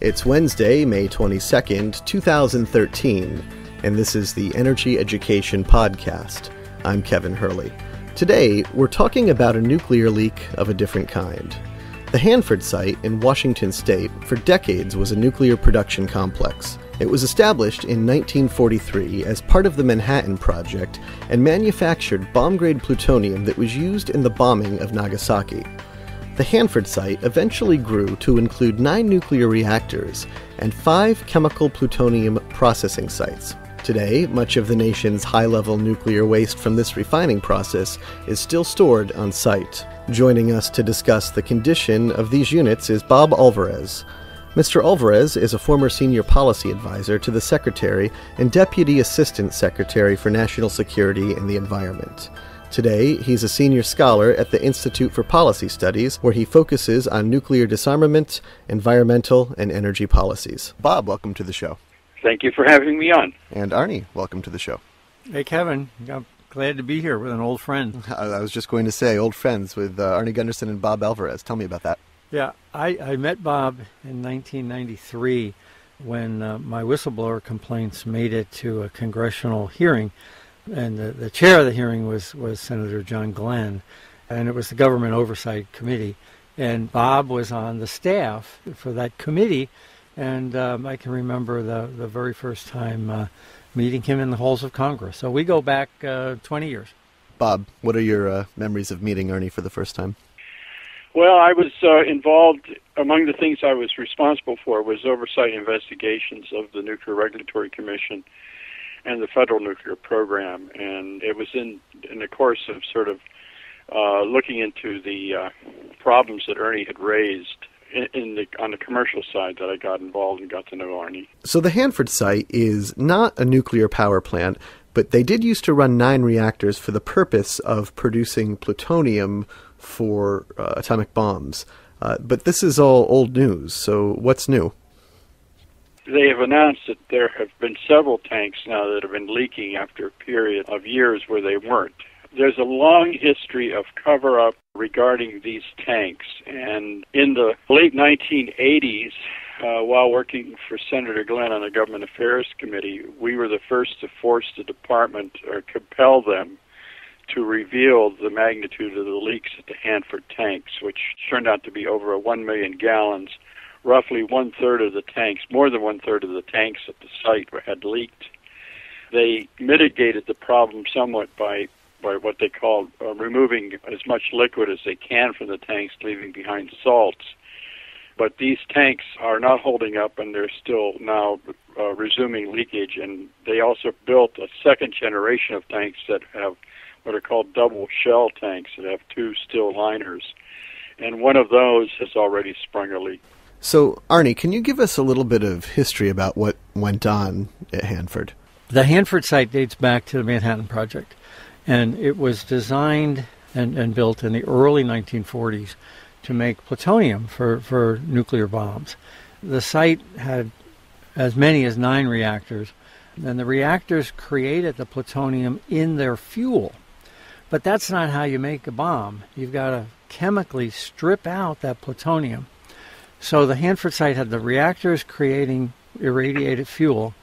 It's Wednesday, May 22nd, 2013, and this is the Energy Education Podcast. I'm Kevin Hurley. Today, we're talking about a nuclear leak of a different kind. The Hanford site in Washington state for decades was a nuclear production complex. It was established in 1943 as part of the Manhattan Project and manufactured bomb grade plutonium that was used in the bombing of Nagasaki. The Hanford site eventually grew to include nine nuclear reactors and five chemical plutonium processing sites. Today, much of the nation's high level nuclear waste from this refining process is still stored on site. Joining us to discuss the condition of these units is Bob Alvarez. Mr. Alvarez is a former senior policy advisor to the Secretary and Deputy Assistant Secretary for National Security and the Environment. Today, he's a senior scholar at the Institute for Policy Studies, where he focuses on nuclear disarmament, environmental, and energy policies. Bob, welcome to the show. Thank you for having me on. And Arnie, welcome to the show. Hey, Kevin. I'm glad to be here with an old friend. I was just going to say, old friends with uh, Arnie Gundersen and Bob Alvarez. Tell me about that. Yeah, I, I met Bob in 1993 when uh, my whistleblower complaints made it to a congressional hearing and the, the chair of the hearing was, was Senator John Glenn, and it was the Government Oversight Committee. And Bob was on the staff for that committee, and um, I can remember the, the very first time uh, meeting him in the halls of Congress. So we go back uh, 20 years. Bob, what are your uh, memories of meeting Arnie for the first time? Well, I was uh, involved. Among the things I was responsible for was oversight investigations of the Nuclear Regulatory Commission and the federal nuclear program. And it was in in the course of sort of uh, looking into the uh, problems that Arnie had raised in, the on the commercial side that I got involved and got to know Arnie. So the Hanford site is not a nuclear power plant, but they did used to run nine reactors for the purpose of producing plutonium for uh, atomic bombs. Uh, but this is all old news. So what's new? They have announced that there have been several tanks now that have been leaking after a period of years where they weren't. There's a long history of cover up regarding these tanks, and in the late 1980s, uh, while working for Senator Glenn on the Government Affairs Committee, we were the first to force the department or compel them to reveal the magnitude of the leaks at the Hanford tanks, which turned out to be over 1 million gallons roughly one third of the tanks, more than one third of the tanks at the site had leaked. They mitigated the problem somewhat by by what they called uh, removing as much liquid as they can from the tanks, leaving behind salts. But these tanks are not holding up, and they're still now uh, resuming leakage. And they also built a second generation of tanks that have what are called double shell tanks that have two still liners. And one of those has already sprung a leak. So, Arnie, can you give us a little bit of history about what went on at Hanford? The Hanford site dates back to the Manhattan Project, and it was designed and, and built in the early 1940s to make plutonium for, for nuclear bombs. The site had as many as nine reactors, and the reactors created the plutonium in their fuel. But that's not how you make a bomb. You've got to chemically strip out that plutonium so the Hanford site had the reactors creating irradiated fuel,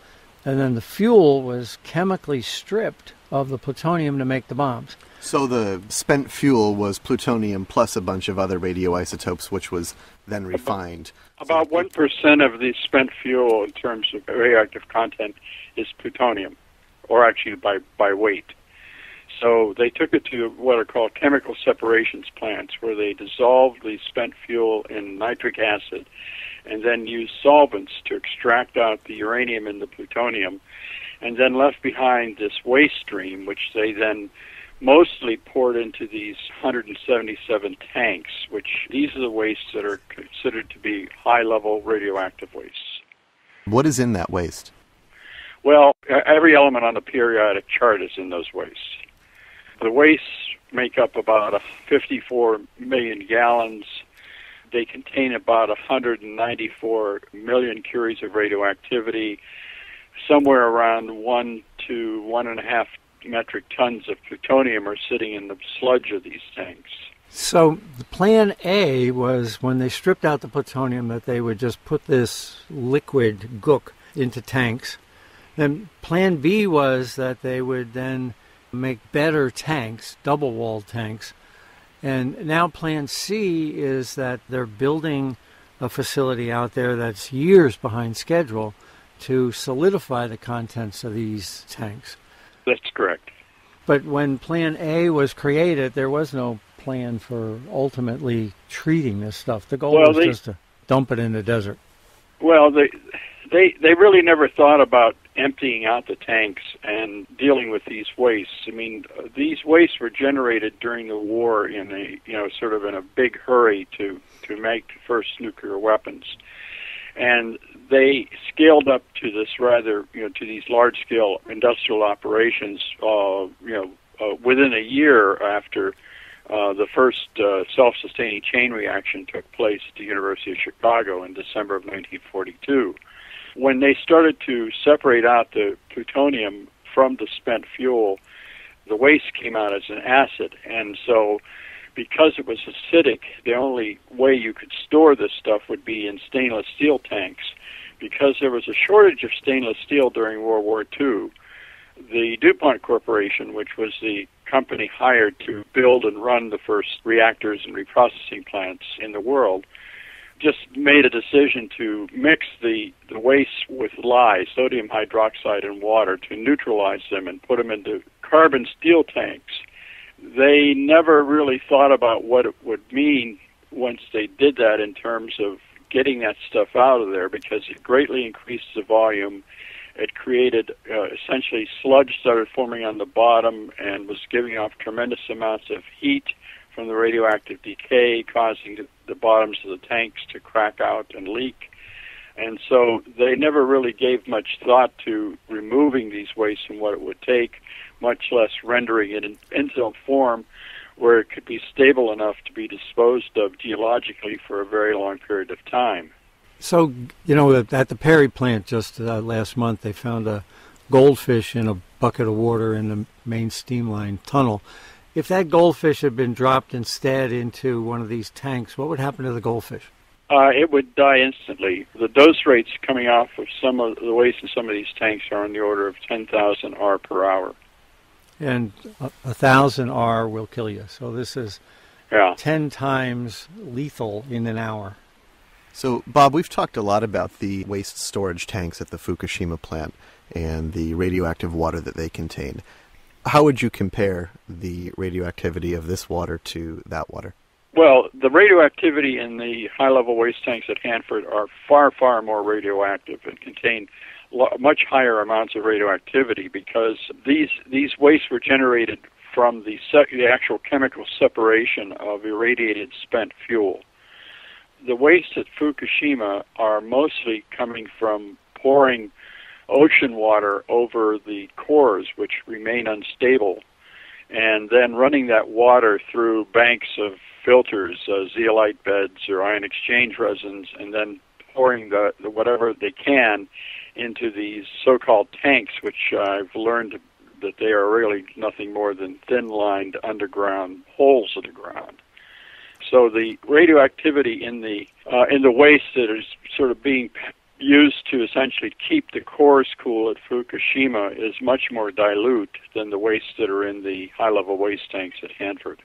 and then the fuel was chemically stripped of the plutonium to make the bombs. So the spent fuel was plutonium plus a bunch of other radioisotopes, which was then refined. About one percent of the spent fuel, in terms of radioactive content, is plutonium, or actually by by weight. So they took it to what are called chemical separations plants, where they dissolved the spent fuel in nitric acid and then used solvents to extract out the uranium and the plutonium, and then left behind this waste stream, which they then mostly poured into these 177 tanks, which these are the wastes that are considered to be high level radioactive wastes. What is in that waste? Well, every element on the periodic chart is in those wastes. The wastes make up about 54 million gallons. They contain about 194 million curies of radioactivity, somewhere around one to one and a half metric tons of plutonium are sitting in the sludge of these tanks. So the plan A was when they stripped out the plutonium that they would just put this liquid gook into tanks. Then plan B was that they would then make better tanks, double walled tanks. And now plan C is that they're building a facility out there that's years behind schedule to solidify the contents of these tanks. That's correct. But when plan A was created, there was no plan for ultimately treating this stuff? The goal well, was they, just to dump it in the desert. Well, they they they really never thought about emptying out the tanks and dealing with these wastes. I mean, these wastes were generated during the war in a you know sort of in a big hurry to to make the first nuclear weapons, and they scaled up to this rather you know to these large scale industrial operations. Uh, you know, uh, within a year after uh, the first uh, self-sustaining chain reaction took place at the University of Chicago in December of 1942. When they started to separate out the plutonium from the spent fuel, the waste came out as an acid, and so because it was acidic, the only way you could store this stuff would be in stainless steel tanks. Because there was a shortage of stainless steel during World War II, the DuPont Corporation, which was the company hired to build and run the first reactors and reprocessing plants in the world, just made a decision to mix the, the waste with lye, sodium hydroxide, and water to neutralize them and put them into carbon steel tanks. They never really thought about what it would mean once they did that in terms of getting that stuff out of there because it greatly increased the volume it created uh, essentially sludge started forming on the bottom and was giving off tremendous amounts of heat from the radioactive decay, causing the, bottoms of the tanks to crack out and leak. And so they never really gave much thought to removing these wastes and what it would take, much less rendering it in, into a form where it could be stable enough to be disposed of geologically for a very long period of time. So, you know, at the Perry plant just uh, last month, they found a goldfish in a bucket of water in the main steam line tunnel. If that goldfish had been dropped instead into one of these tanks, what would happen to the goldfish? Uh, it would die instantly. The dose rates coming off of some of the waste in some of these tanks are on the order of 10,000 R per hour. And a, a thousand R will kill you. So this is yeah. 10 times lethal in an hour. So, Bob, we've talked a lot about the waste storage tanks at the Fukushima plant and the radioactive water that they contain. How would you compare the radioactivity of this water to that water? Well, the radioactivity in the high level waste tanks at Hanford are far, far more radioactive and contain much higher amounts of radioactivity because these, these wastes were generated from the, the actual chemical separation of irradiated spent fuel the wastes at Fukushima are mostly coming from pouring ocean water over the cores, which remain unstable, and then running that water through banks of filters, uh, zeolite beds or ion exchange resins, and then pouring the, the whatever they can into these so-called tanks, which I've learned that they are really nothing more than thin-lined underground holes in the ground. So the radioactivity in the uh, in the waste that is sort of being used to essentially keep the cores cool at Fukushima is much more dilute than the wastes that are in the high-level waste tanks at Hanford.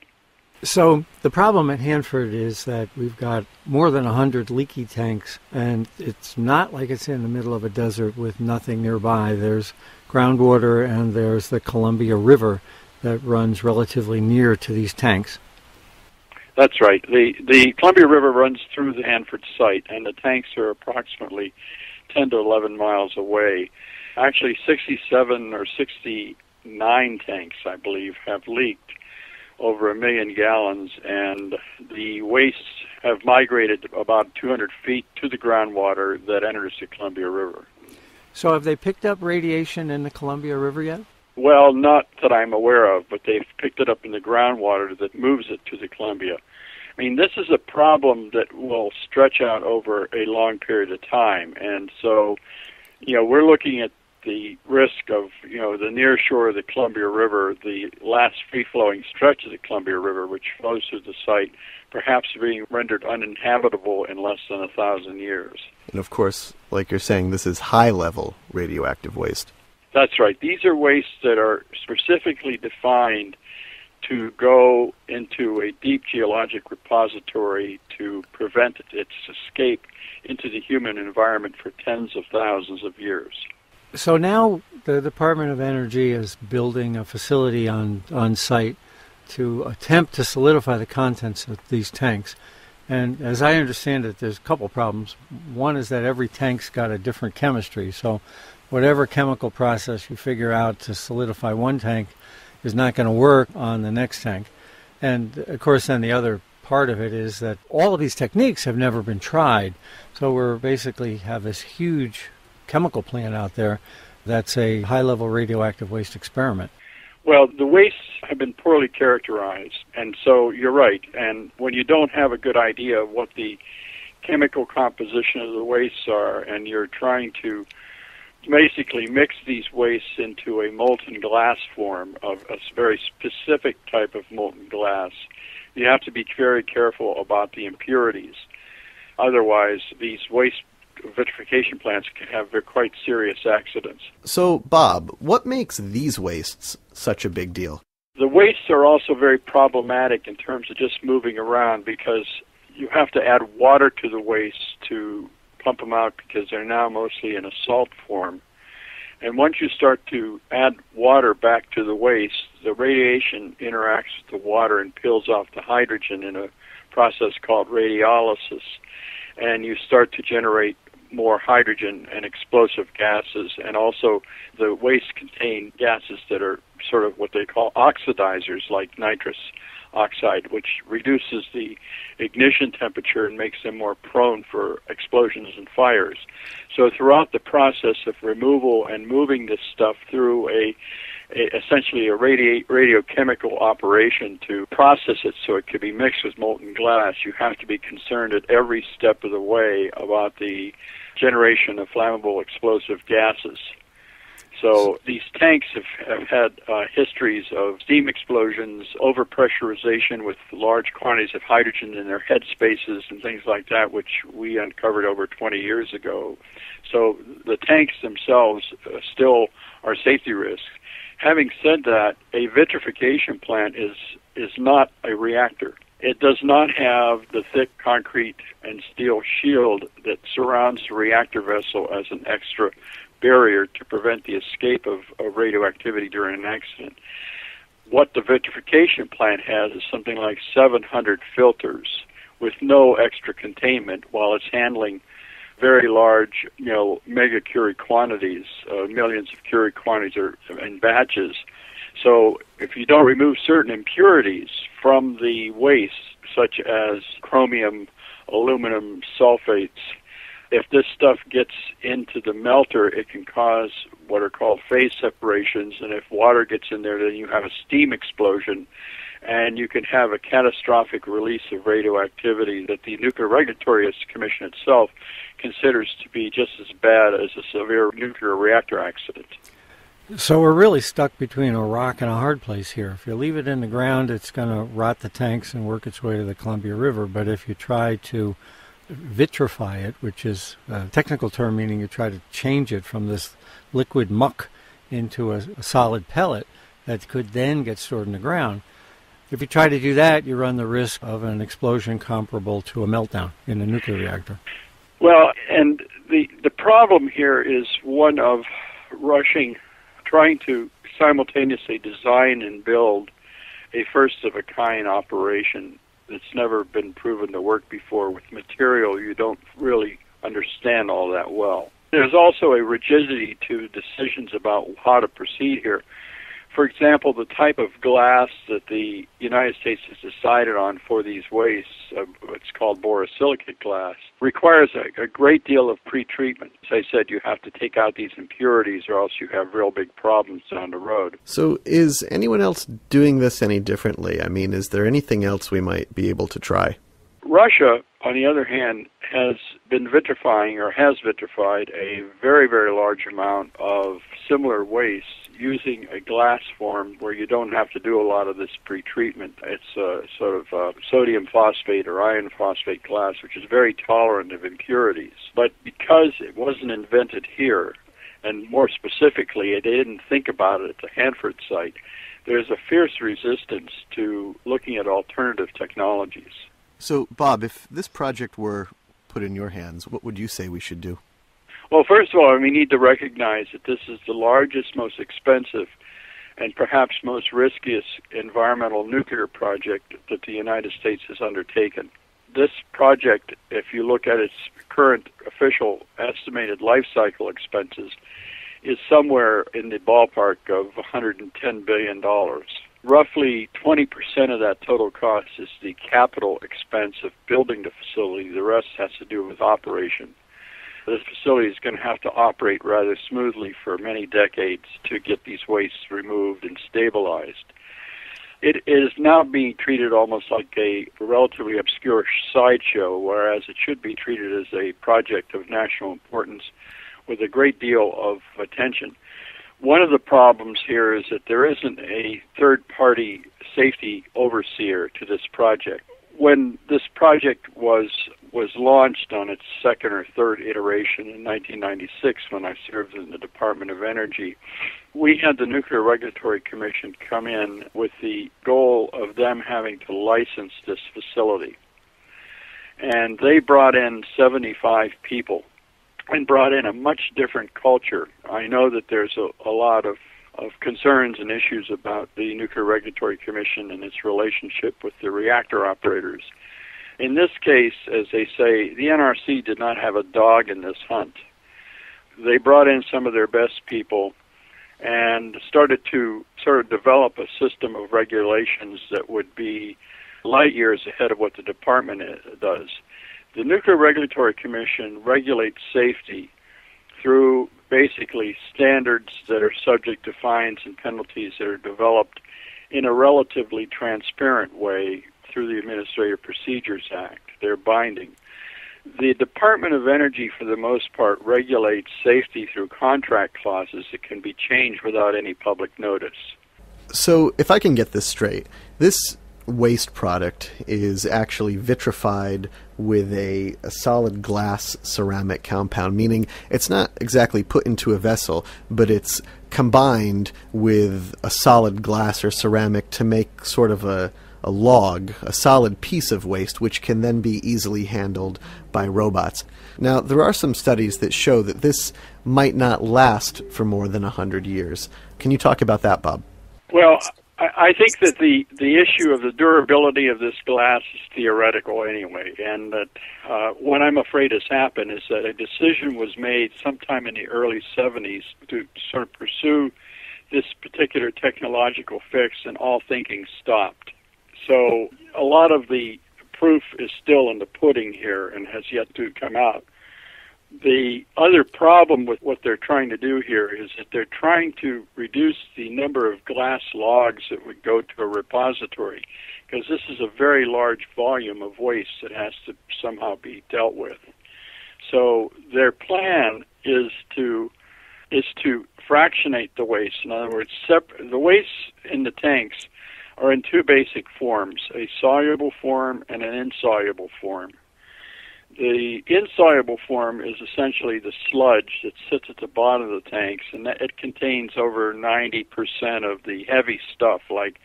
So the problem at Hanford is that we've got more than 100 leaky tanks, and it's not like it's in the middle of a desert with nothing nearby. There's groundwater and there's the Columbia River that runs relatively near to these tanks. That's right. The the Columbia River runs through the Hanford site, and the tanks are approximately 10 to 11 miles away. Actually, 67 or 69 tanks, I believe, have leaked over a million gallons, and the wastes have migrated about 200 feet to the groundwater that enters the Columbia River. So, have they picked up radiation in the Columbia River yet? Well, not that I'm aware of, but they've picked it up in the groundwater that moves it to the Columbia. I mean, this is a problem that will stretch out over a long period of time, and so, you know, we're looking at the risk of, you know, the near shore of the Columbia River, the last free flowing stretch of the Columbia River, which flows through the site, perhaps being rendered uninhabitable in less than a thousand years. And of course, like you're saying, this is high level radioactive waste. That's right. These are wastes that are specifically defined to go into a deep geologic repository to prevent its escape into the human environment for tens of thousands of years. So now the Department of Energy is building a facility on, on site to attempt to solidify the contents of these tanks. And as I understand it, there's a couple problems. One is that every tank's got a different chemistry. So whatever chemical process you figure out to solidify one tank is not going to work on the next tank. And of course, then the other part of it is that all of these techniques have never been tried. So we're basically have this huge chemical plant out there that's a high level radioactive waste experiment. Well, the wastes have been poorly characterized, and so you're right. And when you don't have a good idea of what the chemical composition of the wastes are, and you're trying to basically mix these wastes into a molten glass form of a very specific type of molten glass, you have to be very careful about the impurities. Otherwise, these waste vitrification plants can have quite serious accidents. So, Bob, what makes these wastes such a big deal? The wastes are also very problematic in terms of just moving around because you have to add water to the waste to pump them out because they're now mostly in a salt form. And once you start to add water back to the waste, the radiation interacts with the water and peels off the hydrogen in a process called radiolysis. And you start to generate more hydrogen and explosive gases, and also the waste contain gases that are sort of what they call oxidizers, like nitrous oxide, which reduces the ignition temperature and makes them more prone for explosions and fires. So throughout the process of removal and moving this stuff through a, a essentially a radi- radiochemical operation to process it so it could be mixed with molten glass, you have to be concerned at every step of the way about the generation of flammable explosive gases. So these tanks have, have had uh, histories of steam explosions, overpressurization with large quantities of hydrogen in their head spaces and things like that, which we uncovered over 20 years ago. So the tanks themselves uh, still are safety risks. Having said that, a vitrification plant is is not a reactor. It does not have the thick concrete and steel shield that surrounds the reactor vessel as an extra barrier to prevent the escape of, of radioactivity during an accident. What the vitrification plant has is something like 700 filters with no extra containment while it's handling very large, you know, mega curie quantities, uh, millions of curie quantities or in batches. So if you don't remove certain impurities from the waste, such as chromium, aluminum sulfates, if this stuff gets into the melter, it can cause what are called phase separations, and if water gets in there, then you have a steam explosion, and you can have a catastrophic release of radioactivity that the Nuclear Regulatory Commission itself considers to be just as bad as a severe nuclear reactor accident. So we're really stuck between a rock and a hard place here. If you leave it in the ground, it's going to rot the tanks and work its way to the Columbia River. But if you try to vitrify it, which is a technical term meaning you try to change it from this liquid muck into a, a, solid pellet that could then get stored in the ground. If you try to do that, you run the risk of an explosion comparable to a meltdown in a nuclear reactor. Well, and the the problem here is one of rushing, trying to simultaneously design and build a first of a kind operation that's never been proven to work before with material you don't really understand all that well. There's also a rigidity to decisions about how to proceed here for example, the type of glass that the United States has decided on for these wastes, uh, it's called borosilicate glass, requires a, a great deal of pretreatment. As I said, you have to take out these impurities or else you have real big problems down the road. So, is anyone else doing this any differently? I mean, is there anything else we might be able to try? Russia, on the other hand, has been vitrifying or has vitrified a very, very large amount of similar waste using a glass form where you don't have to do a lot of this pretreatment. It's a sort of a sodium phosphate or iron phosphate glass, which is very tolerant of impurities. But because it wasn't invented here, and more specifically, they didn't think about it at the Hanford site, there's a fierce resistance to looking at alternative technologies. So, Bob, if this project were put in your hands, what would you say we should do? Well, first of all, we need to recognize that this is the largest, most expensive, and perhaps most riskiest environmental nuclear project that the United States has undertaken. This project, if you look at its current official estimated life cycle expenses, is somewhere in the ballpark of $110 billion. Roughly 20% of that total cost is the capital expense of building the facility. The rest has to do with operation. This facility is going to have to operate rather smoothly for many decades to get these wastes removed and stabilized. It is now being treated almost like a relatively obscure sideshow, whereas it should be treated as a project of national importance with a great deal of attention. One of the problems here is that there isn't a third party safety overseer to this project. When this project was was launched on its second or third iteration in 1996 when I served in the Department of Energy, we had the Nuclear Regulatory Commission come in with the goal of them having to license this facility. And they brought in 75 people and brought in a much different culture. I know that there's a, a lot of, of concerns and issues about the Nuclear Regulatory Commission and its relationship with the reactor operators. In this case, as they say, the NRC did not have a dog in this hunt. They brought in some of their best people and started to sort of develop a system of regulations that would be light years ahead of what the department uh, does. The Nuclear Regulatory Commission regulates safety through basically standards that are subject to fines and penalties that are developed in a relatively transparent way through the Administrative Procedures Act. They're binding. The Department of Energy, for the most part, regulates safety through contract clauses that can be changed without any public notice. So, if I can get this straight, this waste product is actually vitrified with a, a, solid glass ceramic compound, meaning it's not exactly put into a vessel, but it's combined with a solid glass or ceramic to make sort of a, a log, a solid piece of waste, which can then be easily handled by robots. Now, there are some studies that show that this might not last for more than 100 years. Can you talk about that, Bob? Well, I think that the the issue of the durability of this glass is theoretical anyway, and that uh, what I'm afraid has happened is that a decision was made sometime in the early 70s to sort of pursue this particular technological fix, and all thinking stopped. So a lot of the proof is still in the pudding here and has yet to come out. The other problem with what they're trying to do here is that they're trying to reduce the number of glass logs that would go to a repository because this is a very large volume of waste that has to somehow be dealt with. So their plan is to is to fractionate the waste. In other words, separ- the waste in the tanks are in two basic forms: a soluble form and an insoluble form. The insoluble form is essentially the sludge that sits at the bottom of the tanks, and it contains over 90% of the heavy stuff like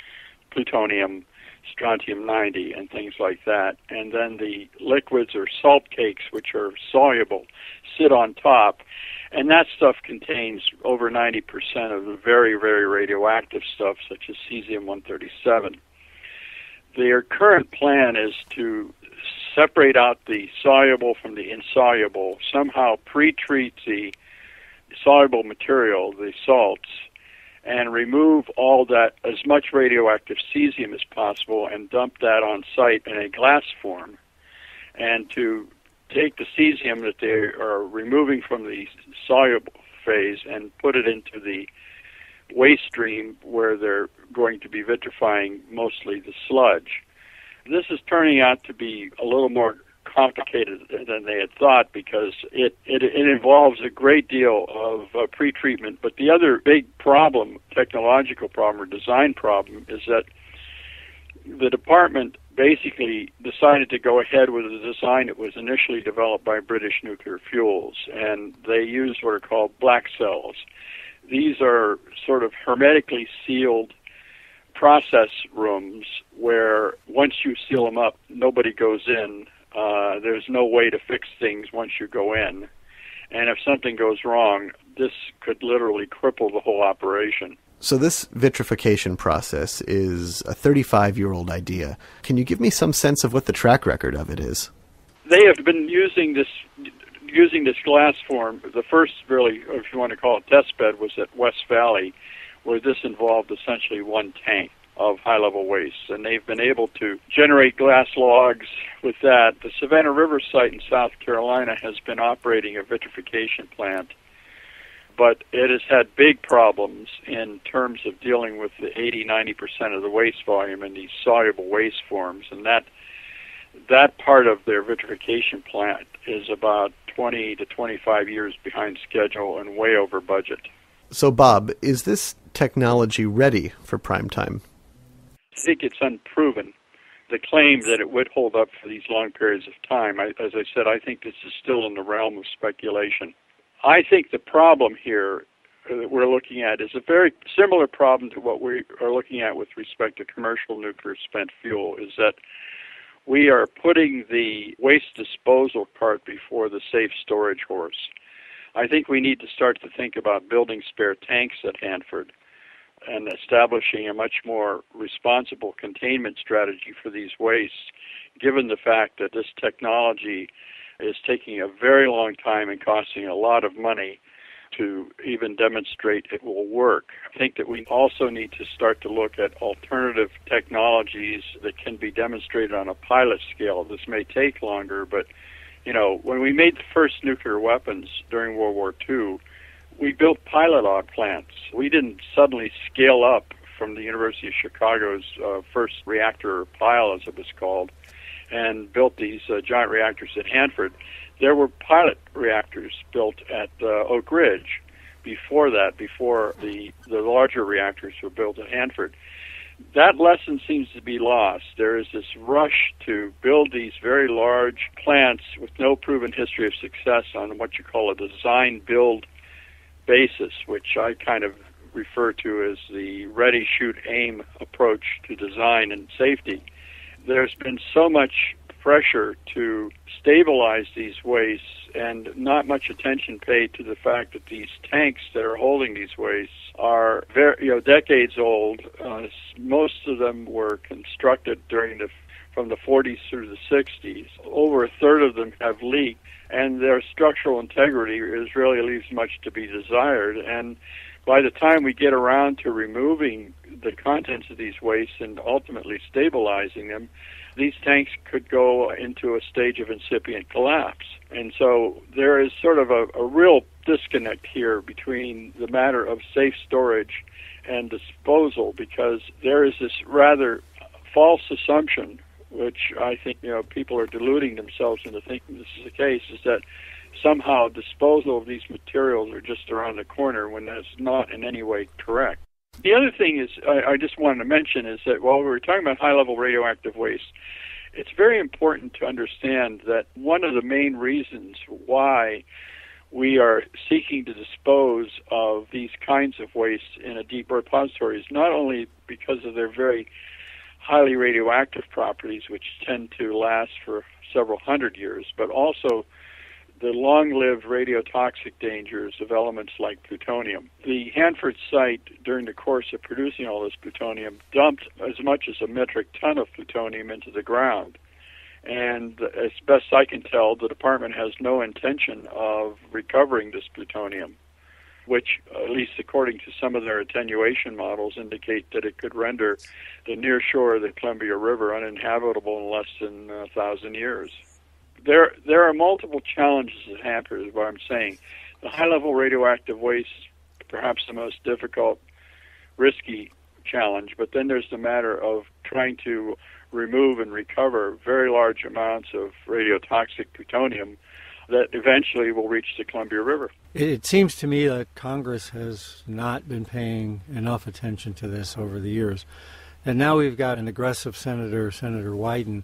plutonium, strontium 90, and things like that. And then the liquids or salt cakes, which are soluble, sit on top. And that stuff contains over 90% of the very, very radioactive stuff, such as cesium 137. Their current plan is to separate out the soluble from the insoluble, somehow pre-treat the soluble material, the salts, and remove all that, as much radioactive cesium as possible, and dump that on site in a glass form. And to take the cesium that they are removing from the soluble phase and put it into the waste stream where they're going to be vitrifying mostly the sludge. This is turning out to be a little more complicated than they had thought because it, it, it involves a great deal of uh, pretreatment. But the other big problem, technological problem or design problem, is that the department basically decided to go ahead with a design that was initially developed by British Nuclear Fuels, and they used what are called black cells. These are sort of hermetically sealed process rooms where once you seal them up, nobody goes in. Uh, there's no way to fix things once you go in. And if something goes wrong, this could literally cripple the whole operation. So, this vitrification process is a 35 year old idea. Can you give me some sense of what the track record of it is? They have been using this using this glass form. The first, really, if you want to call it test bed, was at West Valley, where this involved essentially one tank of high level waste. And they've been able to generate glass logs with that. The Savannah River site in South Carolina has been operating a vitrification plant but it has had big problems in terms of dealing with the 80 90% of the waste volume in these soluble waste forms and that that part of their vitrification plant is about 20 to 25 years behind schedule and way over budget. So Bob, is this technology ready for prime time? I think it's unproven. The claim that it would hold up for these long periods of time, I, as I said, I think this is still in the realm of speculation. I think the problem here uh, that we're looking at is a very similar problem to what we are looking at with respect to commercial nuclear spent fuel is that we are putting the waste disposal cart before the safe storage horse. I think we need to start to think about building spare tanks at Hanford and establishing a much more responsible containment strategy for these wastes, given the fact that this technology is taking a very long time and costing a lot of money to even demonstrate it will work. I think that we also need to start to look at alternative technologies that can be demonstrated on a pilot scale. This may take longer, but you know, when we made the first nuclear weapons during World War II, we built pilot log plants. We didn't suddenly scale up from the University of Chicago's uh, first reactor pile, as it was called, and built these uh, giant reactors at Hanford. There were pilot reactors built at uh, Oak Ridge before that, before the, the larger reactors were built at Hanford. That lesson seems to be lost. There is this rush to build these very large plants with no proven history of success on what you call a design build basis, which I kind of refer to as the ready, shoot, aim approach to design and safety there's been so much pressure to stabilize these wastes and not much attention paid to the fact that these tanks that are holding these wastes are very, you know, decades old. Uh, most of them were constructed during the from the 40s through the 60s. Over a third of them have leaked, and their structural integrity is really leaves much to be desired. And by the time we get around to removing the contents of these wastes and ultimately stabilizing them, these tanks could go into a stage of incipient collapse. And so there is sort of a, a real disconnect here between the matter of safe storage and disposal because there is this rather false assumption which I think you know people are deluding themselves into thinking this is the case is that somehow disposal of these materials are just around the corner when that's not in any way correct. The other thing is I, I just wanted to mention is that while we were talking about high level radioactive waste, it's very important to understand that one of the main reasons why we are seeking to dispose of these kinds of waste in a deep repository is not only because of their very highly radioactive properties, which tend to last for several hundred years, but also the long-lived radiotoxic dangers of elements like plutonium. The Hanford site, during the course of producing all this plutonium, dumped as much as a metric ton of plutonium into the ground. And as best I can tell, the department has no intention of recovering this plutonium, which, at least according to some of their attenuation models, indicate that it could render the near shore of the Columbia River uninhabitable in less than a thousand years there there are multiple challenges that Hanford, is what I'm saying. The high level radioactive waste perhaps the most difficult, risky challenge, but then there's the matter of trying to remove and recover very large amounts of radiotoxic plutonium that eventually will reach the Columbia River. It seems to me that Congress has not been paying enough attention to this over the years. And now we've got an aggressive senator, Senator Wyden,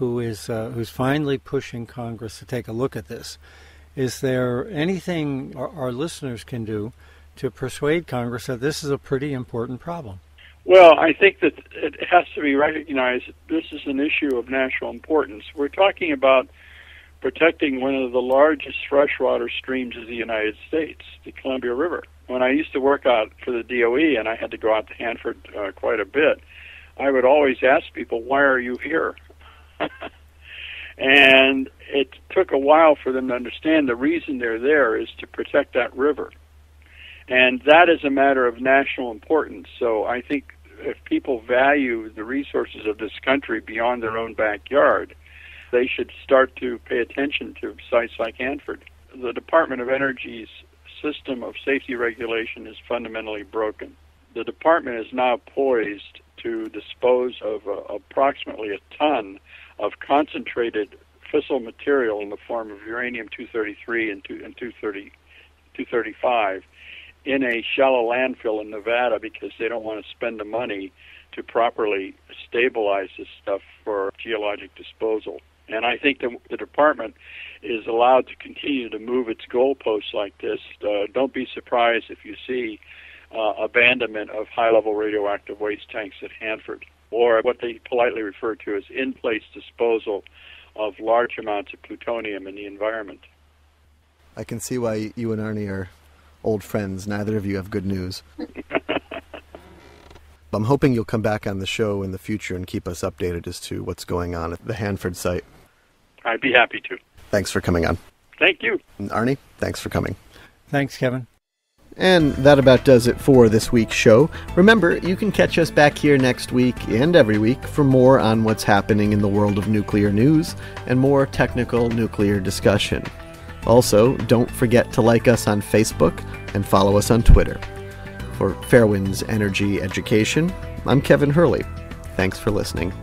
who is uh, who's finally pushing Congress to take a look at this. Is there anything our, our listeners can do to persuade Congress that this is a pretty important problem? Well, I think that it has to be recognized this is an issue of national importance. We're talking about protecting one of the largest freshwater streams of the United States, the Columbia River. When I used to work out for the DOE and I had to go out to Hanford uh, quite a bit, I would always ask people, "Why are you here?" and it took a while for them to understand the reason they're there is to protect that river. And that is a matter of national importance. So I think if people value the resources of this country beyond their own backyard, they should start to pay attention to sites like Hanford. The Department of Energy's system of safety regulation is fundamentally broken. The department is now poised to dispose of uh, approximately a ton of concentrated fissile material in the form of uranium 233 and, 2, and 230, 235 in a shallow landfill in Nevada because they don't want to spend the money to properly stabilize this stuff for geologic disposal. And I think the, the department is allowed to continue to move its goalposts like this. Uh, don't be surprised if you see uh, abandonment of high level radioactive waste tanks at Hanford, or what they politely refer to as in place disposal of large amounts of plutonium in the environment. I can see why you and Arnie are old friends. Neither of you have good news. I'm hoping you'll come back on the show in the future and keep us updated as to what's going on at the Hanford site. I'd be happy to. Thanks for coming on. Thank you. And Arnie, thanks for coming. Thanks, Kevin. And that about does it for this week's show. Remember, you can catch us back here next week and every week for more on what's happening in the world of nuclear news and more technical nuclear discussion. Also, don't forget to like us on Facebook and follow us on Twitter. For Fairewinds Energy Education, I'm Kevin Hurley. Thanks for listening.